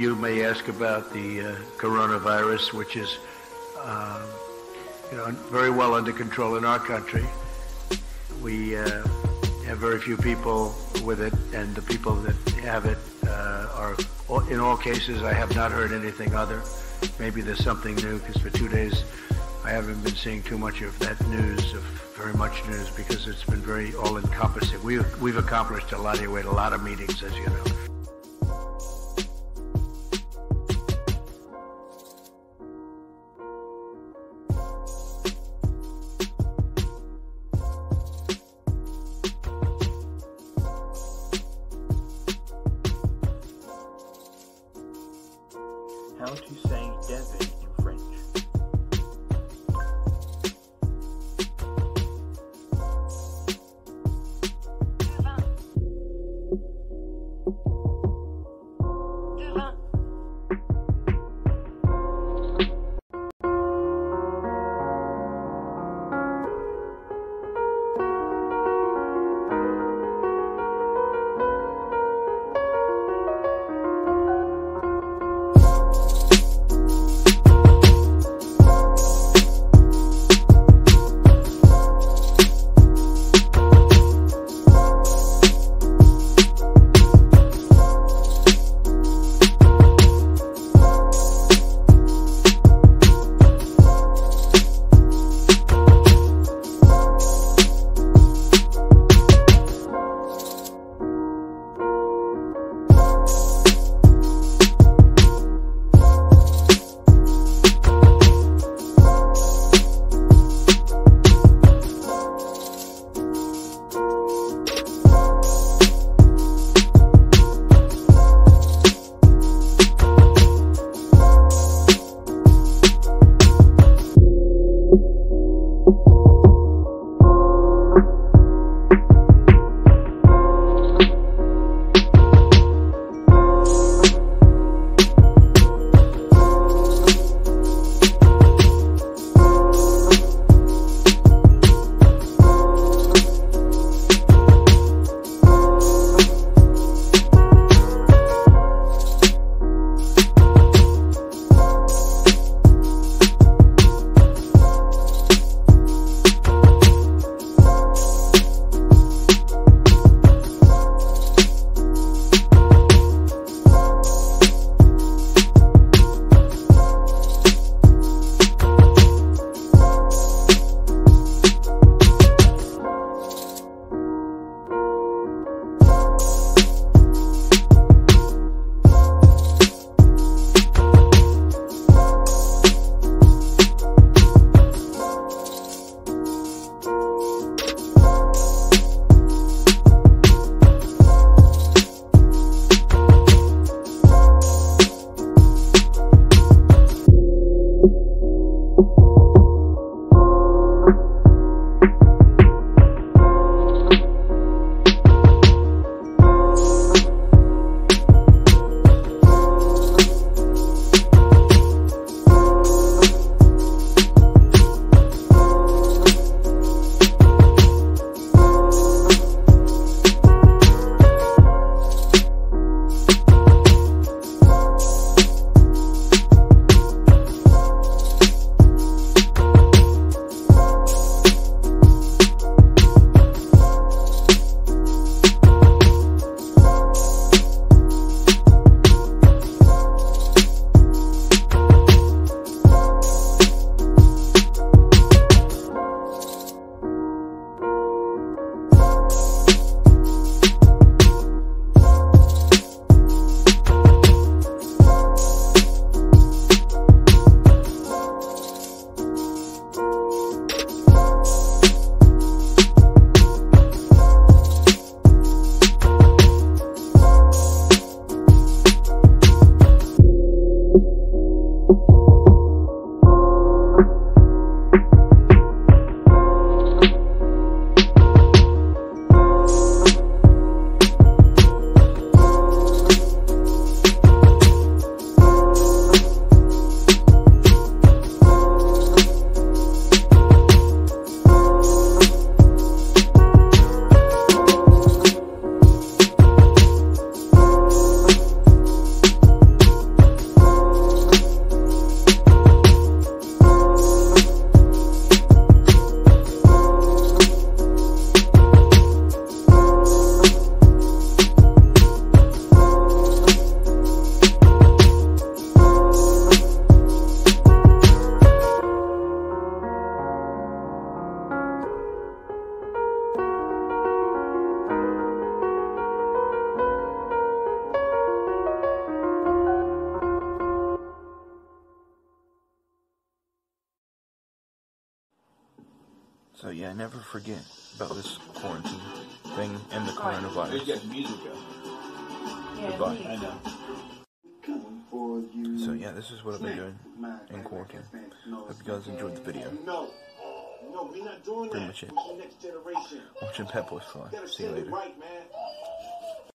You may ask about the uh, coronavirus, which is, uh, you know, very well under control in our country. We uh, have very few people with it, and the people that have it uh, are, in all cases, I have not heard anything other. Maybe there's something new because for two days I haven't been seeing too much of that news, of very much news, because it's been very all-encompassing. We've, we've accomplished a lot here. We had a lot of meetings, as you know. So yeah, never forget about this quarantine thing and the Where you coronavirus. get the music go? Goodbye. I know. So yeah, this is what I've been doing in quarantine. Hope you guys enjoyed the video. No, no, we're not doing Pretty that. much it. With the next generation. Watching Pet Boys Fly. See you later. right, man.